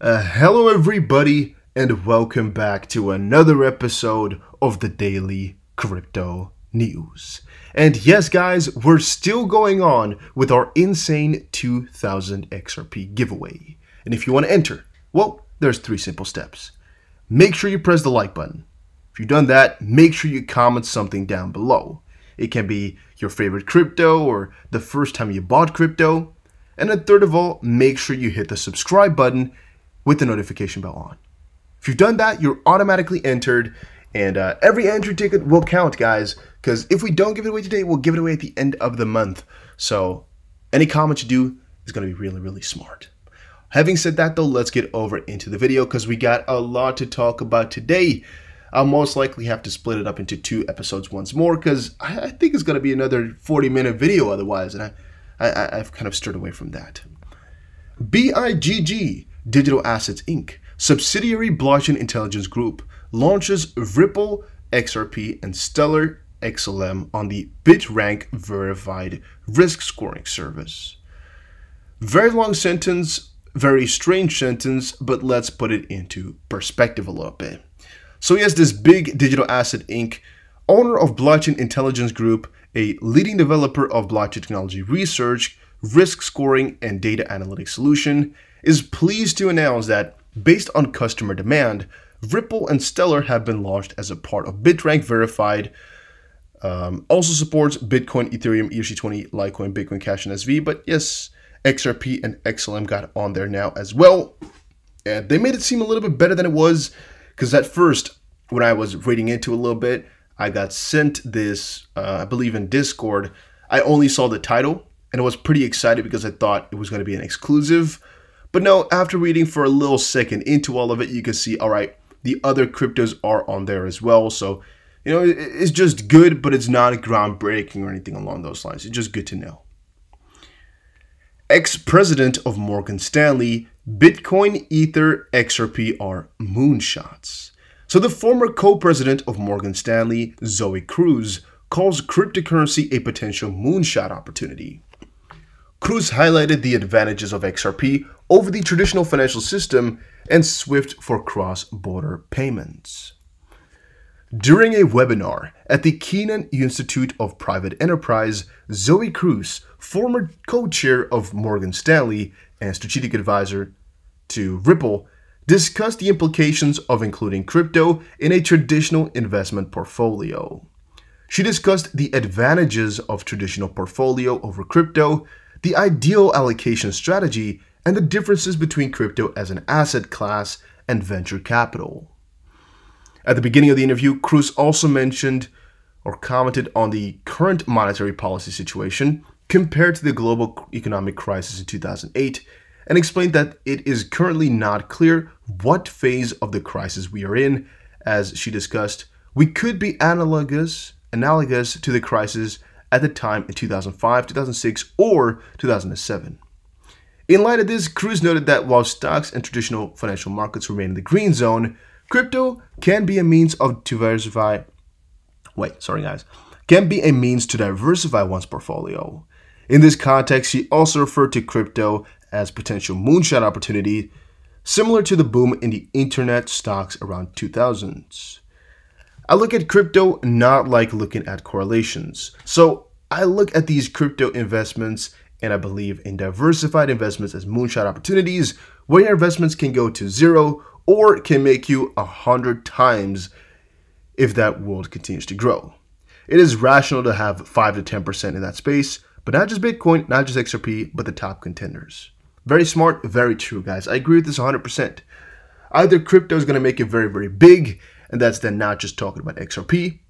Uh, hello, everybody, and welcome back to another episode of the Daily Crypto News. And yes, guys, we're still going on with our insane 2000 XRP giveaway. And if you want to enter, well, there's three simple steps. Make sure you press the like button. If you've done that, make sure you comment something down below. It can be your favorite crypto or the first time you bought crypto. And then third of all, make sure you hit the subscribe button with the notification bell on. If you've done that, you're automatically entered, and uh, every entry ticket will count, guys. Because if we don't give it away today, we'll give it away at the end of the month. So any comment you do is going to be really, really smart. Having said that, though, let's get over into the video because we got a lot to talk about today. I'll most likely have to split it up into two episodes once more because I, think it's going to be another 40 minute video otherwise, and I, I, I've kind of stirred away from that. BIGG Digital Assets Inc., subsidiary blockchain intelligence group, launches Ripple XRP and Stellar XLM on the BitRank verified risk scoring service. Very long sentence, very strange sentence, but let's put it into perspective a little bit. So, yes, this big Digital Asset Inc., owner of Blockchain Intelligence Group, a leading developer of blockchain technology research, risk scoring, and data analytics solution, is pleased to announce that, based on customer demand, Ripple and Stellar have been launched as a part of BitRank Verified. Um, also supports Bitcoin, Ethereum, ERC20, Litecoin, Bitcoin Cash, and SV. But yes, XRP and XLM got on there now as well. And they made it seem a little bit better than it was. Because at first, when I was reading into a little bit, I got sent this, uh, I believe in Discord. I only saw the title and I was pretty excited because I thought it was going to be an exclusive. But no, after reading for a little second into all of it, you can see, all right, the other cryptos are on there as well. So, you know, it's just good, but it's not groundbreaking or anything along those lines. It's just good to know. Ex president of Morgan Stanley, Bitcoin, Ether, XRP are moonshots. So, the former co president of Morgan Stanley, Zoe Cruz, calls cryptocurrency a potential moonshot opportunity. Cruz highlighted the advantages of XRP over the traditional financial system and SWIFT for cross border payments. During a webinar at the Kenan Institute of Private Enterprise, Zoe Cruz, former co chair of Morgan Stanley and strategic advisor to Ripple, discussed the implications of including crypto in a traditional investment portfolio. She discussed the advantages of traditional portfolio over crypto the ideal allocation strategy, and the differences between crypto as an asset class and venture capital. At the beginning of the interview, Cruz also mentioned or commented on the current monetary policy situation compared to the global economic crisis in 2008 and explained that it is currently not clear what phase of the crisis we are in. As she discussed, we could be analogous analogous to the crisis at the time in 2005, 2006, or 2007. In light of this, Cruz noted that while stocks and traditional financial markets remain in the green zone, crypto can be a means of diversify. Wait, sorry guys, can be a means to diversify one's portfolio. In this context, he also referred to crypto as potential moonshot opportunity, similar to the boom in the internet stocks around 2000s. I look at crypto not like looking at correlations. So I look at these crypto investments and I believe in diversified investments as moonshot opportunities where your investments can go to zero or can make you a hundred times if that world continues to grow. It is rational to have 5 to 10% in that space, but not just Bitcoin, not just XRP, but the top contenders. Very smart, very true, guys. I agree with this 100%. Either crypto is going to make it very, very big and that's then not just talking about XRP.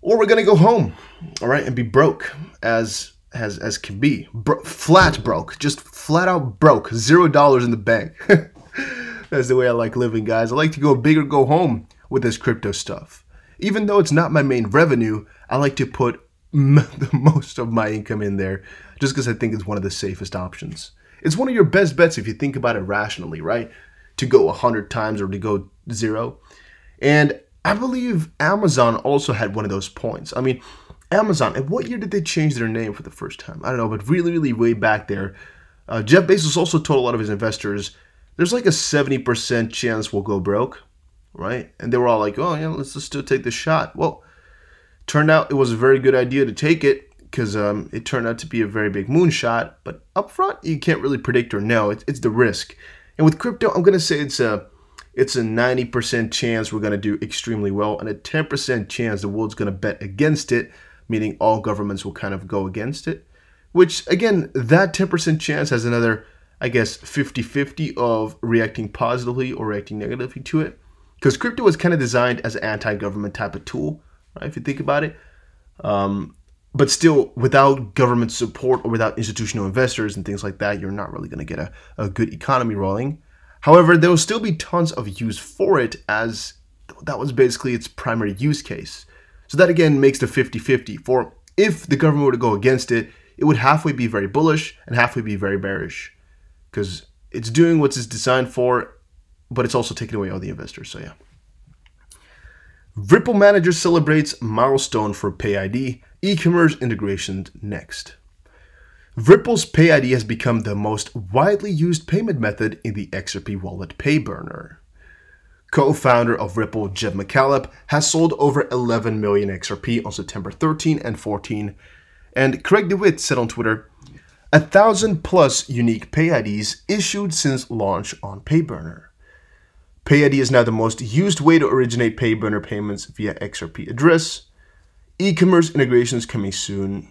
Or we're gonna go home, all right, and be broke as as as can be, Bro- flat broke, just flat out broke, zero dollars in the bank. that's the way I like living, guys. I like to go big or go home with this crypto stuff. Even though it's not my main revenue, I like to put the most of my income in there just because I think it's one of the safest options. It's one of your best bets if you think about it rationally, right? To go 100 times or to go zero. And I believe Amazon also had one of those points. I mean, Amazon, at what year did they change their name for the first time? I don't know, but really, really way back there. Uh, Jeff Bezos also told a lot of his investors there's like a 70% chance we'll go broke, right? And they were all like, oh, yeah, let's just still take the shot. Well, turned out it was a very good idea to take it because um, it turned out to be a very big moonshot. But up front, you can't really predict or know. It's, it's the risk. And with crypto, I'm going to say it's a it's a 90% chance we're going to do extremely well and a 10% chance the world's going to bet against it, meaning all governments will kind of go against it. Which, again, that 10% chance has another, I guess, 50 50 of reacting positively or reacting negatively to it. Because crypto was kind of designed as an anti government type of tool, right? If you think about it. Um, but still, without government support or without institutional investors and things like that, you're not really going to get a, a good economy rolling. However, there will still be tons of use for it as that was basically its primary use case. So that again makes the 50-50 for if the government were to go against it, it would halfway be very bullish and halfway be very bearish because it's doing what it's designed for, but it's also taking away all the investors. So yeah. Ripple manager celebrates milestone for PayID, e-commerce integration next. Ripple's PayID has become the most widely used payment method in the XRP wallet Payburner. Co-founder of Ripple, Jed McCaleb, has sold over 11 million XRP on September 13 and 14, and Craig DeWitt said on Twitter, a thousand plus unique PayIDs issued since launch on Payburner. PayID is now the most used way to originate Payburner payments via XRP address. E-commerce integrations coming soon,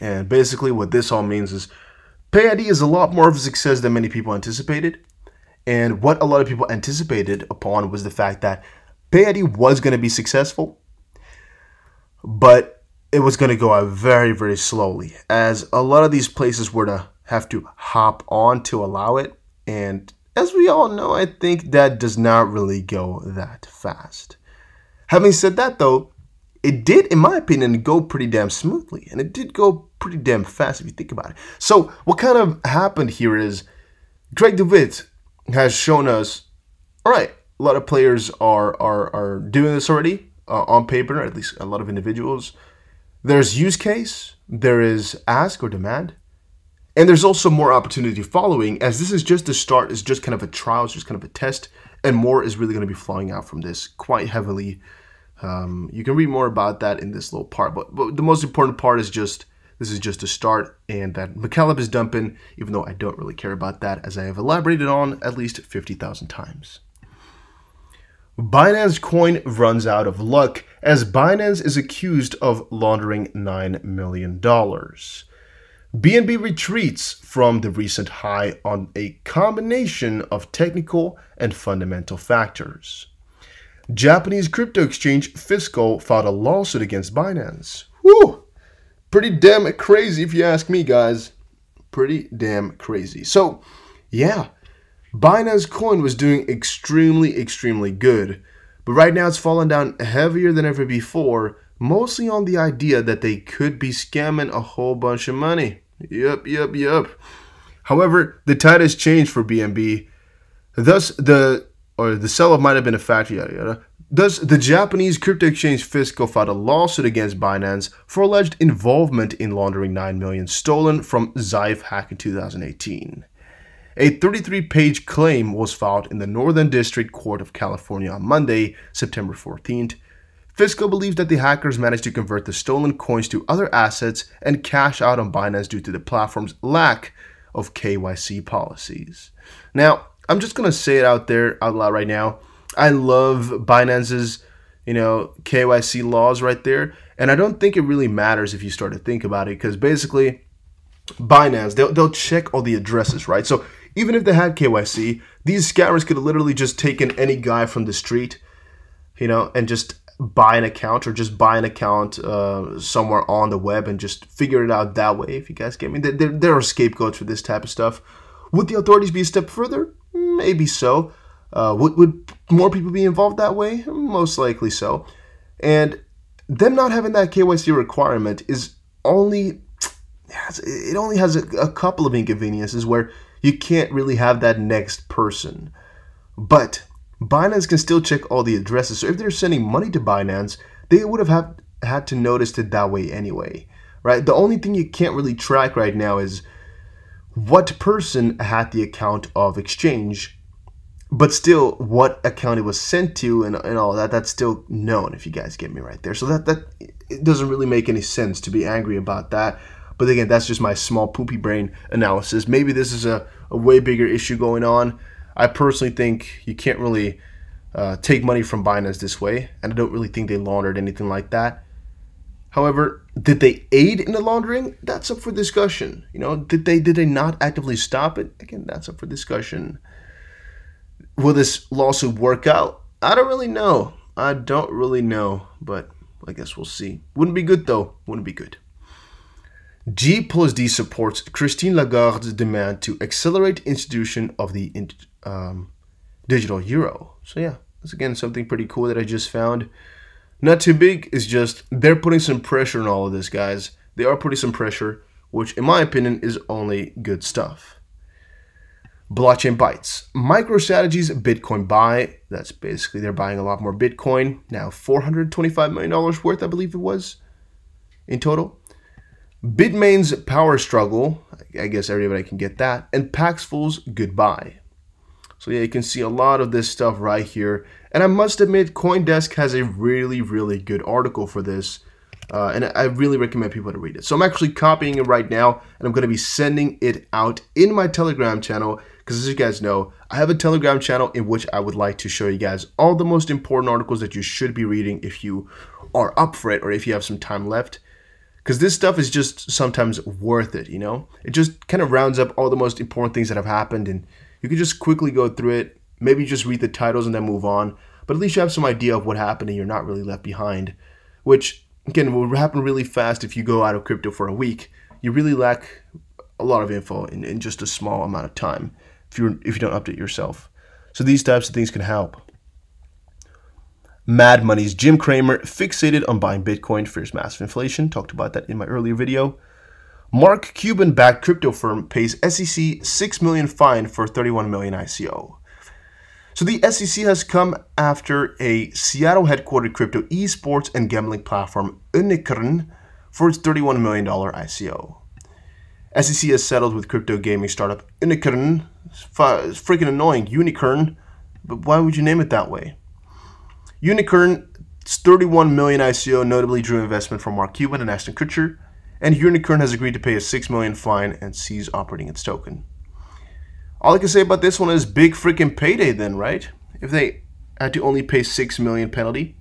and basically, what this all means is PayID is a lot more of a success than many people anticipated. And what a lot of people anticipated upon was the fact that PayID was going to be successful, but it was going to go out very, very slowly, as a lot of these places were to have to hop on to allow it. And as we all know, I think that does not really go that fast. Having said that, though, it did, in my opinion, go pretty damn smoothly. And it did go pretty damn fast if you think about it. So, what kind of happened here is Greg DeWitt has shown us all right, a lot of players are, are, are doing this already uh, on paper, at least a lot of individuals. There's use case, there is ask or demand, and there's also more opportunity following, as this is just the start, it's just kind of a trial, it's just kind of a test, and more is really going to be flowing out from this quite heavily um, you can read more about that in this little part, but, but the most important part is just this is just a start, and that McCaleb is dumping, even though I don't really care about that, as I have elaborated on at least 50,000 times. Binance Coin runs out of luck as Binance is accused of laundering $9 million. BNB retreats from the recent high on a combination of technical and fundamental factors. Japanese crypto exchange Fisco filed a lawsuit against Binance. Whew! Pretty damn crazy if you ask me, guys. Pretty damn crazy. So, yeah, Binance Coin was doing extremely, extremely good. But right now it's fallen down heavier than ever before, mostly on the idea that they could be scamming a whole bunch of money. Yep, yep, yep. However, the tide has changed for BNB. Thus, the or the seller might have been a factory, yada yada. Thus, the Japanese crypto exchange Fisco filed a lawsuit against Binance for alleged involvement in laundering 9 million stolen from Zaif hack in 2018. A 33-page claim was filed in the Northern District Court of California on Monday, September 14th. Fisco believes that the hackers managed to convert the stolen coins to other assets and cash out on Binance due to the platform's lack of KYC policies. Now, I'm just gonna say it out there out loud right now. I love Binance's, you know, KYC laws right there, and I don't think it really matters if you start to think about it because basically, Binance they'll they'll check all the addresses, right? So even if they had KYC, these scammers could have literally just taken any guy from the street, you know, and just buy an account or just buy an account uh, somewhere on the web and just figure it out that way. If you guys get me, there, there are scapegoats for this type of stuff. Would the authorities be a step further? Maybe so. Uh, would, would more people be involved that way? Most likely so. And them not having that KYC requirement is only it only has a, a, couple of inconveniences where you can't really have that next person. But Binance can still check all the addresses. So if they're sending money to Binance, they would have had, had to notice it that way anyway, right? The only thing you can't really track right now is what person had the account of exchange but still, what account it was sent to and, and all that, that's still known, if you guys get me right there. So that, that it doesn't really make any sense to be angry about that. But again, that's just my small poopy brain analysis. Maybe this is a, a way bigger issue going on. I personally think you can't really uh, take money from Binance this way, and I don't really think they laundered anything like that. However, did they aid in the laundering? That's up for discussion. You know, did they did they not actively stop it? Again, that's up for discussion. Will this lawsuit work out? I don't really know. I don't really know, but I guess we'll see. Wouldn't be good though. Wouldn't be good. G plus D supports Christine Lagarde's demand to accelerate institution of the um, digital euro. So yeah, that's again something pretty cool that I just found. Not too big, it's just they're putting some pressure on all of this, guys. They are putting some pressure, which in my opinion is only good stuff. Blockchain Bytes. MicroStrategy's Bitcoin buy. That's basically they're buying a lot more Bitcoin. Now $425 million worth, I believe it was, in total. Bitmain's Power Struggle. I guess everybody can get that. And Paxful's Goodbye. So yeah, you can see a lot of this stuff right here. And I must admit, Coindesk has a really, really good article for this. Uh, and I really recommend people to read it. So I'm actually copying it right now, and I'm going to be sending it out in my Telegram channel. Because as you guys know, I have a Telegram channel in which I would like to show you guys all the most important articles that you should be reading if you are up for it or if you have some time left. Because this stuff is just sometimes worth it, you know? It just kind of rounds up all the most important things that have happened and you can just quickly go through it, maybe just read the titles and then move on. But at least you have some idea of what happened and you're not really left behind. Which, again, will happen really fast if you go out of crypto for a week. You really lack a lot of info in, in just a small amount of time if, you if you don't update yourself. So these types of things can help. Mad Money's Jim Cramer fixated on buying Bitcoin, fears massive inflation. Talked about that in my earlier video. Mark Cuban-backed crypto firm pays SEC 6 million fine for 31 million ICO. So the SEC has come after a Seattle-headquartered crypto esports and gambling platform Unikrn for its $31 million ICO. SEC has settled with crypto gaming startup Unikrn. It's freaking annoying, Unikrn, but why would you name it that way? Unikrn's 31 million ICO notably drew investment from Mark Cuban and Ashton Kutcher, and Unikrn has agreed to pay a 6 million fine and cease operating its token. All I can say about this one is big freaking payday then, right? If they had to only pay 6 million penalty.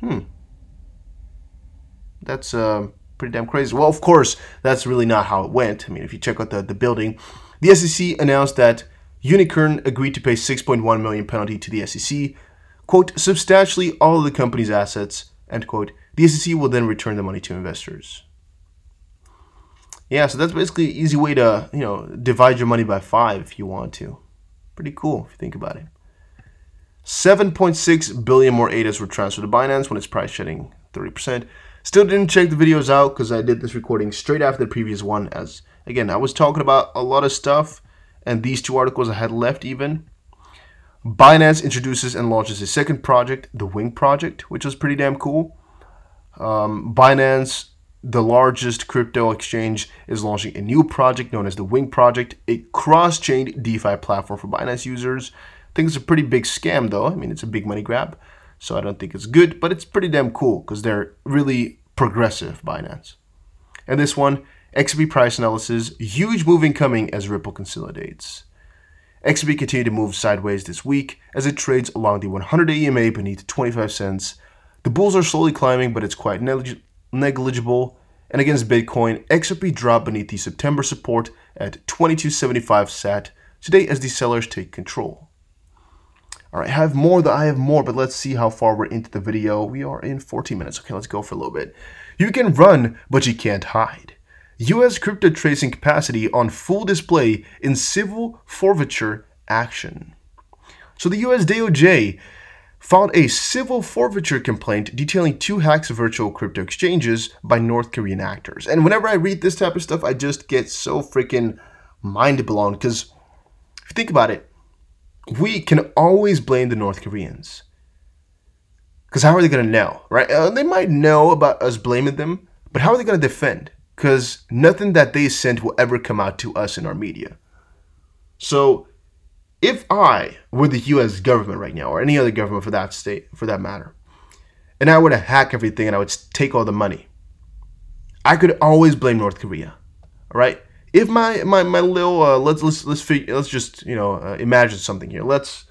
Hmm. That's uh, pretty damn crazy. Well, of course, that's really not how it went. I mean, if you check out the, the building, the SEC announced that Unikrn agreed to pay 6.1 million penalty to the SEC, quote, substantially all of the company's assets, end quote, the SEC will then return the money to investors. Yeah, so that's basically an easy way to, you know, divide your money by five if you want to. Pretty cool if you think about it. 7.6 billion more ADAs were transferred to Binance when its price shedding 30%. Still didn't check the videos out because I did this recording straight after the previous one as, again, I was talking about a lot of stuff and these two articles I had left even. Binance introduces and launches a second project, the Wing Project, which was pretty damn cool. Um, Binance, the largest crypto exchange, is launching a new project known as the Wing Project, a cross-chain DeFi platform for Binance users. I think it's a pretty big scam though. I mean, it's a big money grab, so I don't think it's good, but it's pretty damn cool because they're really progressive, Binance. And this one, XRP price analysis, huge move incoming as Ripple consolidates. XRP continued to move sideways this week as it trades along the 100 EMA beneath 25 cents the bulls are slowly climbing, but it's quite negligible. And against Bitcoin, XRP dropped beneath the September support at 2275 SAT today as the sellers take control. All right, have more that I have more, but let's see how far we're into the video. We are in 14 minutes. Okay, let's go for a little bit. You can run, but you can't hide. U.S. crypto tracing capacity on full display in civil forfeiture action. So the U.S. DOJ filed a civil forfeiture complaint detailing two hacks of virtual crypto exchanges by North Korean actors. And whenever I read this type of stuff, I just get so freaking mind blown because if you think about it, we can always blame the North Koreans. Because how are they going to know, right? Uh, they might know about us blaming them, but how are they going to defend? Because nothing that they sent will ever come out to us in our media. So if I were the US government right now, or any other government for that state, for that matter, and I were to hack everything and I would take all the money, I could always blame North Korea. All right? If my my my little uh, let's let's let's figure, let's just you know uh, imagine something here. Let's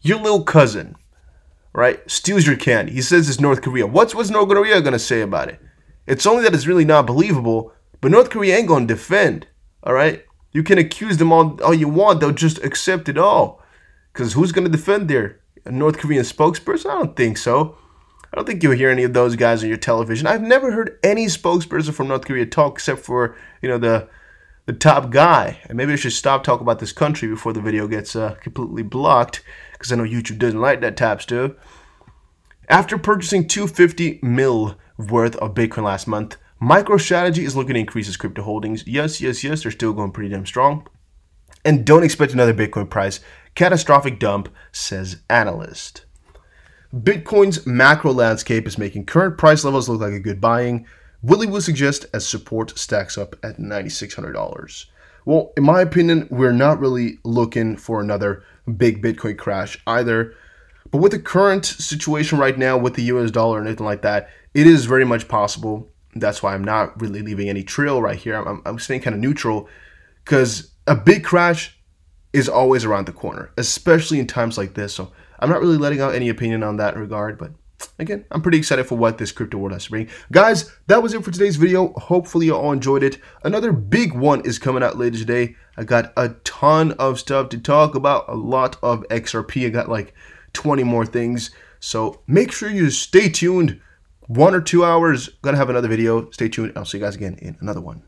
your little cousin, right, steals your candy. He says it's North Korea. What's what's North Korea gonna say about it? It's only that it's really not believable, but North Korea ain't gonna defend. All right? You can accuse them all, all you want, they'll just accept it all. Because who's to defend their North Korean spokesperson? I don't think so. I don't think you'll hear any of those guys on your television. I've never heard any spokesperson from North Korea talk except for, you know, the the top guy. And maybe I should stop talking about this country before the video gets uh, completely blocked because I know YouTube doesn't like that type stuff. After purchasing 250 mil worth of Bitcoin last month, MicroStrategy is looking to increase its crypto holdings. Yes, yes, yes, they're still going pretty damn strong. And don't expect another Bitcoin price catastrophic dump, says analyst. Bitcoin's macro landscape is making current price levels look like a good buying. Willie would suggest as support stacks up at $9,600. Well, in my opinion, we're not really looking for another big Bitcoin crash either. But with the current situation right now with the US dollar and anything like that, it is very much possible that's why I'm not really leaving any trail right here. I'm, I'm staying kind of neutral because a big crash is always around the corner, especially in times like this. So I'm not really letting out any opinion on that regard, but again, I'm pretty excited for what this crypto world has to bring. Guys, that was it for today's video. Hopefully you all enjoyed it. Another big one is coming out later today. I got a ton of stuff to talk about, a lot of XRP. I got like 20 more things. So make sure you stay tuned one or two hours. Gonna have another video. Stay tuned. I'll see you guys again in another one.